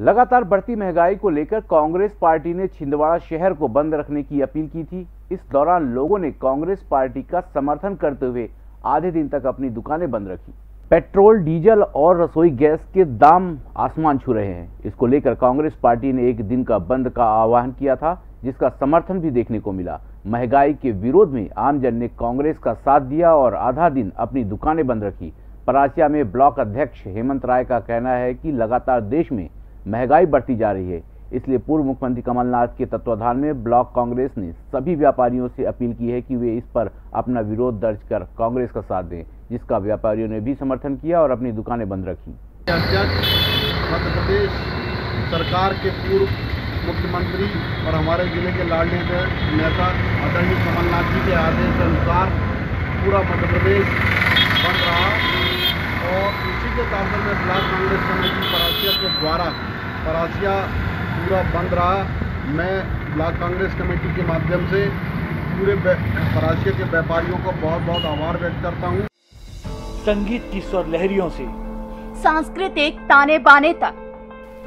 लगातार बढ़ती महँगाई को लेकर कांग्रेस पार्टी ने छिंदवाड़ा शहर को बंद रखने की अपील की थी। इस दौरान लोगों ने कांग्रेस पार्टी का समर्थन करते हुए आधे दिन तक अपनी दुकानें बंद रखी। पेट्रोल, डीजल और रसोई गैस के दाम आसमान छू रहे हैं। इसको लेकर कांग्रेस पार्टी ने एक दिन का बंद का आह्वान किया था, जिसका समर्थन भी देखने को मिला। महँगाई के विरोध में आमजन ने कांग्रेस का साथ दिया और आधा दिन अपनी दुकानें बंद रखी। परासिया में ब्लॉक अध्यक्ष हेमंत राय का कहना है कि लगातार देश में महँगाई बढ़ती जा रही है। इसलिए पूर्व मुख्यमंत्री कमलनाथ के तत्वाधान में ब्लॉक कांग्रेस ने सभी व्यापारियों से अपील की है कि वे इस पर अपना विरोध दर्ज कर कांग्रेस का साथ दें, जिसका व्यापारियों ने भी समर्थन किया और अपनी दुकानें बंद रखी। मध्य प्रदेश सरकार के पूर्व मुख्यमंत्री और हमारे ज़िले के लाडले नेता आदरणीय कमलनाथ जी के आदेश के अनुसार पूरा मध्य प्रदेश बन रहा और इसी के तालमेल में ब्लॉक कांग्रेस कमेटी परासिया के द्वारा परासिया पूरा बंद रहा। मैं ब्लॉक कांग्रेस कमेटी के माध्यम से पूरे परासिया के व्यापारियों का बहुत बहुत आभार व्यक्त करता हूँ। संगीत की स्वर लहरियों से सांस्कृतिक ताने बाने तक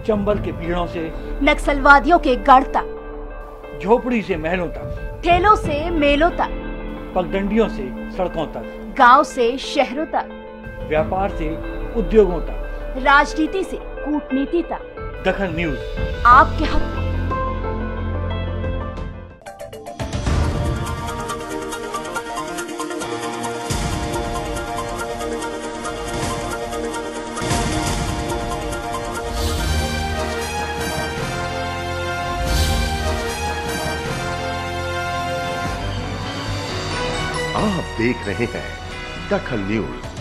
चंबल के पीड़ों से नक्सलवादियों के गढ़ तक झोपड़ी से महलों तक ठेलों से मेलों तक पगडंडियों से सड़कों तक गाँव से शहरों तक व्यापार से उद्योगों तक। राजनीति से कूटनीति तक। दखल न्यूज़। आपके हक। में आप देख रहे हैं दखल न्यूज़।